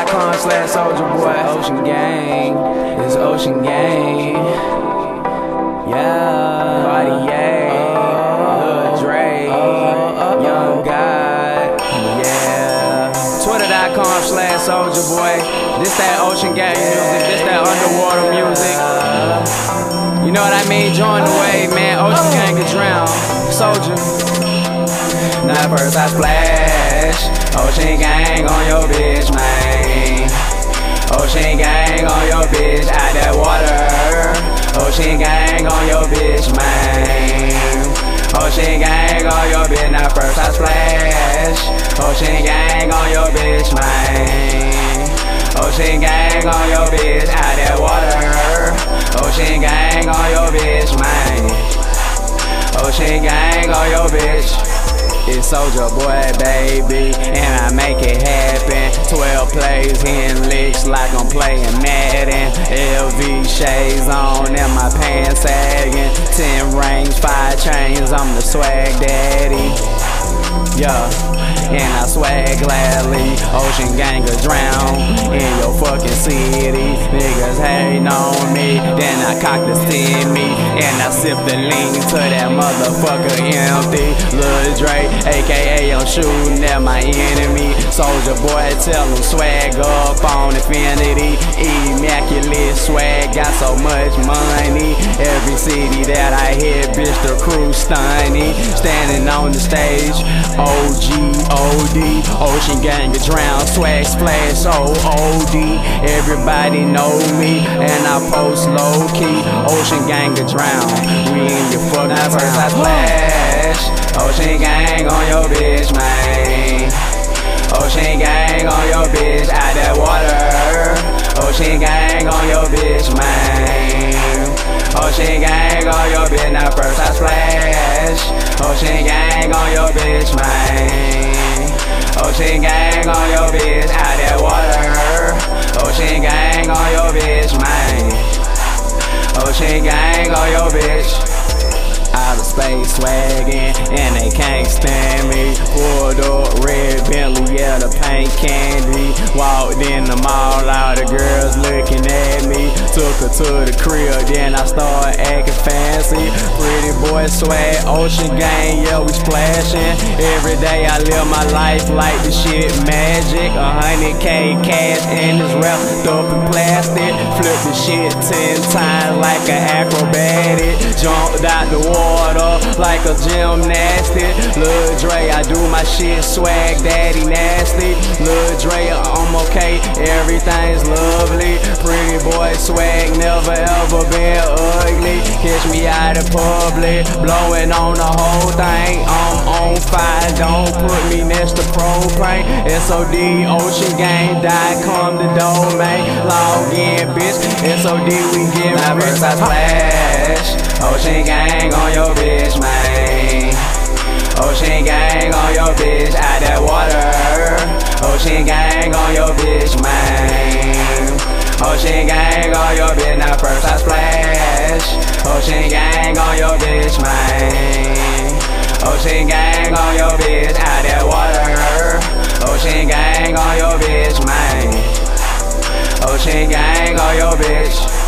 Twitter.com slash Soulja Boy. Ocean Gang. It's Ocean Gang. Yeah. Cartier. Lil Dre. Young God. Yeah. Twitter.com slash Soulja Boy. This that Ocean Gang music. This that underwater music. You know what I mean? Join the wave, man. Ocean Gang get drown. Soulja. Now first I splash. Ocean Gang on your bitch, man. Ocean Gang on your bitch, out that water. Ocean Gang on your bitch, man. Ocean Gang on your bitch, now first I splash. Ocean Gang on your bitch, man. Ocean Gang on your bitch, out that water. Ocean Gang on your bitch, man. Ocean Gang on your bitch. It's Soulja Boy, baby, and I make it happen. 12 plays, hitting licks like I'm playing Madden. LV shades on and my pants sagging. 10 rings, 5 chains, I'm the swag daddy. Yeah, and I swag gladly. Ocean gang drown in your fucking city. Niggas hating on me, then I cock the stimmy. And I sip the lean to that motherfucker empty. Lil Dre, aka I'm shooting at my enemy. Soulja Boy, tell him swag up on infinity. Immaculate swag, got so much money. Every city that I hit, bitch, the crew stunning. Standing on the stage, OG, OD. Ocean gang get drown, swag splash, OOD. Everybody know me, and I post low key. Ocean gang get drown, we in your fucking now first I splash. Ocean gang on your bitch, man. Ocean gang on your bitch, out that water. Ocean gang on your bitch, man. Ocean gang on your bitch, now first I splash. Ocean gang on your bitch, man. Ocean gang on your bitch, out that swaggin', and they can't stand me. Pulled up red Bentley, yeah, the paint candy. Walked in the mall, all the girls looking at me. Took her to the crib, then I started acting fancy. Pretty boy swag, ocean gang, yeah, we splashin'. Every day I live my life like the shit magic. A hundred K cash and it's wrapped up in plastic. Flip the shit ten times like an acrobatic. Jumped out the water like a gymnastic. Lil Dre, I do my shit swag, daddy nasty. Lil Dre, I'm okay, everything's lovely. Pretty boy swag, never ever been ugly. Catch me out in public, blowing on the whole thing. I'm on fire, don't put me next to propane. SOD, Ocean Gang.com, the domain. Log in, bitch. SOD, we get my rich. I splash. Ocean gang on your bitch, man. Ocean gang on your bitch, out that water. Ocean gang on your bitch, man. Ocean gang on your bitch, now first I splash. Ocean gang on your bitch, man. Ocean gang on your bitch, out that water. Ocean gang on your bitch, man. Ocean gang on your bitch.